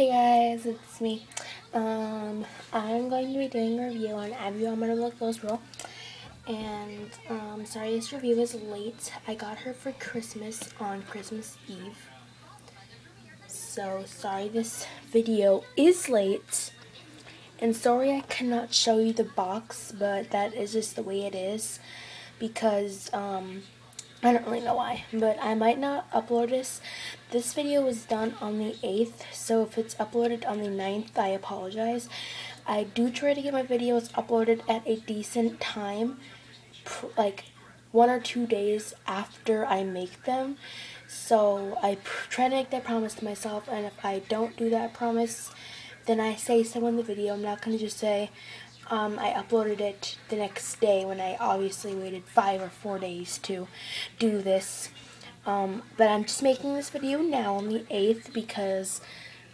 Hey guys, it's me. Um, I'm going to be doing a review on Abbey Look Ghouls Rule. And, um, sorry this review is late. I got her for Christmas on Christmas Eve. So, sorry this video is late. And sorry I cannot show you the box, but that is just the way it is. Because, um, I don't really know why, but I might not upload this. This video was done on the 8th, so if it's uploaded on the 9th, I apologize. I do try to get my videos uploaded at a decent time, like one or two days after I make them. So I try to make that promise to myself, and if I don't do that promise, then I say so in the video. I'm not going to just say, um, I uploaded it the next day when I obviously waited five or four days to do this. Um, but I'm just making this video now on the 8th because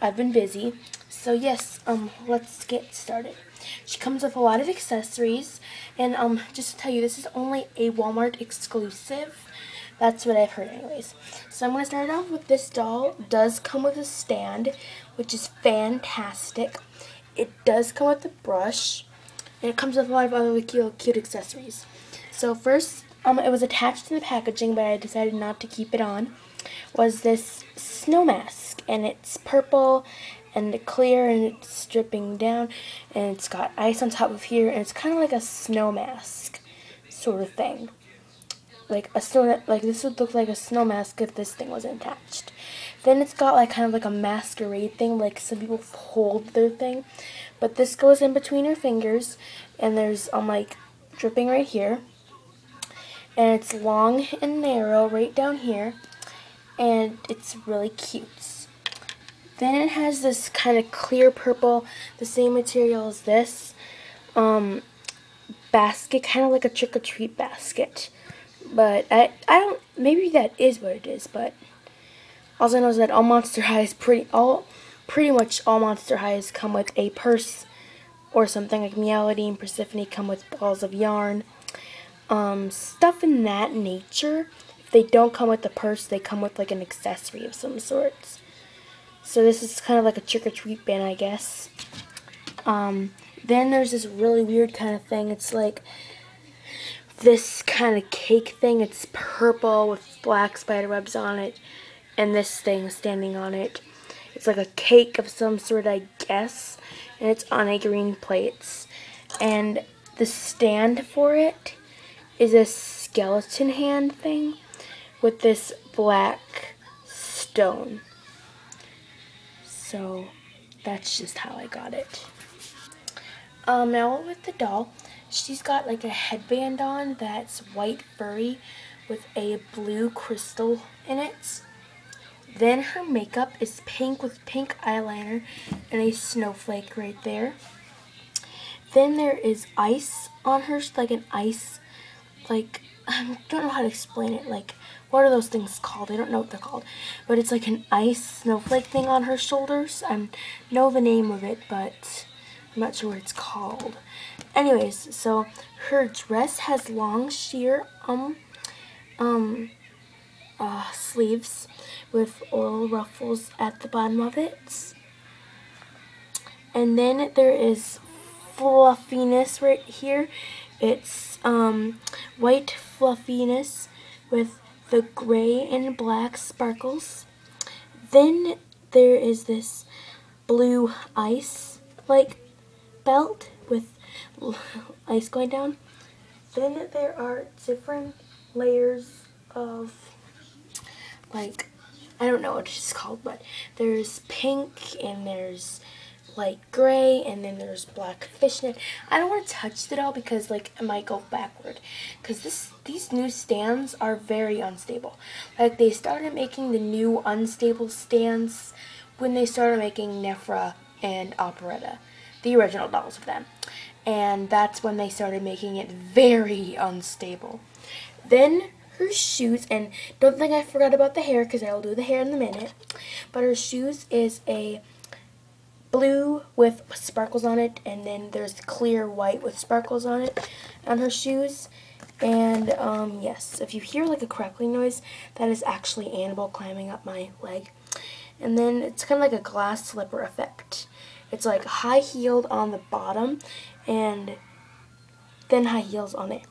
I've been busy. So yes, um, let's get started. She comes with a lot of accessories. And um, just to tell you, this is only a Walmart exclusive. That's what I've heard anyways. So I'm going to start off with this doll. Does come with a stand, which is fantastic. It does come with a brush. And it comes with a lot of other cute, cute accessories. So first, um, it was attached to the packaging, but I decided not to keep it on, was this snow mask. And it's purple and clear and it's dripping down. And it's got ice on top of here. And it's kind of like a snow mask sort of thing. Like a snow, like this would look like a snow mask if this thing wasn't attached. Then it's got like kind of like a masquerade thing, like some people hold their thing. But this goes in between her fingers, and there's um like dripping right here. And it's long and narrow right down here, and it's really cute. Then it has this kind of clear purple, the same material as this, um, basket, kind of like a trick-or-treat basket. But I, I don't, maybe that is what it is, but all I know is that all Monster Highs pretty all pretty much all Monster Highs come with a purse or something like Meowlody and Purrsephone come with balls of yarn. Um, stuff in that nature. If they don't come with the purse, they come with like an accessory of some sorts. So this is kind of like a trick-or-treat bin, I guess. Um, then there's this really weird kind of thing. It's like this kind of cake thing. It's purple with black spider webs on it and this thing standing on it. It's like a cake of some sort, I guess, and it's on a green plate. And the stand for it is a skeleton hand thing with this black stone. So that's just how I got it. Um, now with the doll, she's got like a headband on that's white furry with a blue crystal in it. Then her makeup is pink with pink eyeliner and a snowflake right there. Then there is ice on her, like an ice, like, I don't know how to explain it, like, what are those things called? I don't know what they're called. But it's like an ice snowflake thing on her shoulders. I know the name of it, but I'm not sure what it's called. Anyways, so her dress has long sheer, um, um, uh, sleeves with oil ruffles at the bottom of it. And then there is fluffiness right here. It's um, white fluffiness with the gray and black sparkles. Then there is this blue ice like belt with ice going down. Then there are different layers of like I don't know what it's called, but there's pink and there's light gray and then there's black fishnet. I don't want to touch it all because like it might go backward because this these new stands are very unstable. Like they started making the new unstable stands when they started making Nefera and Operetta, the original dolls of them. And that's when they started making it very unstable. Then her shoes, and don't think I forgot about the hair because I will do the hair in a minute, but her shoes is a blue with sparkles on it, and then there's clear white with sparkles on it on her shoes. And, um, yes, if you hear like a crackling noise, that is actually Annabelle climbing up my leg. and then it's kind of like a glass slipper effect. It's like high heeled on the bottom and then high heels on it.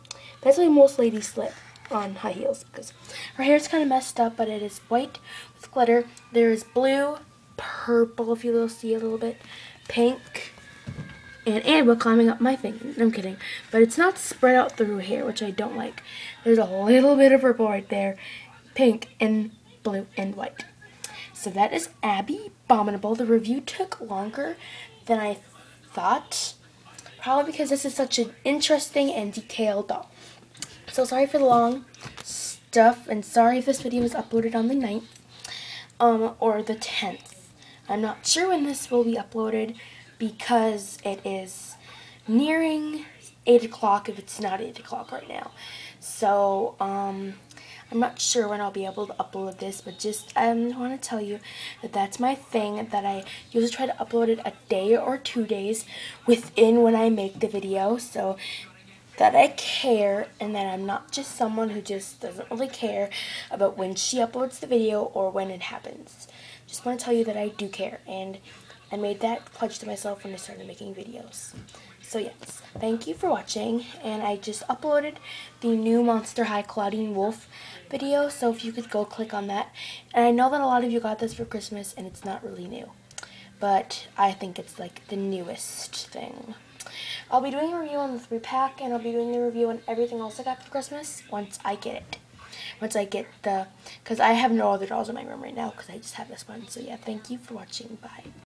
That's why most ladies slip on high heels because her hair is kind of messed up, but it is white with glitter. There is blue, purple, if you will see a little bit, pink, and amber climbing up my thing. I'm kidding. But it's not spread out through here, which I don't like. There's a little bit of purple right there, pink, and blue, and white. So that is Abbey Bominable. The review took longer than I thought. Probably because this is such an interesting and detailed doll. So sorry for the long stuff, and sorry if this video was uploaded on the 9th um, or the 10th. I'm not sure when this will be uploaded because it is nearing 8 o'clock if it's not 8 o'clock right now. So, um, I'm not sure when I'll be able to upload this, but just I um, want to tell you that that's my thing, that I usually try to upload it a day or two days within when I make the video. So that I care and that I'm not just someone who just doesn't really care about when she uploads the video or when it happens. Just want to tell you that I do care and I made that pledge to myself when I started making videos. So yes, thank you for watching and I just uploaded the new Monster High Clawdeen Wolf video so if you could go click on that. And I know that a lot of you got this for Christmas and it's not really new. But I think it's like the newest thing. I'll be doing a review on the three pack and I'll be doing a review on everything else I got for Christmas once I get it. Once I get the, because I have no other dolls in my room right now because I just have this one. So yeah, thank you for watching. Bye.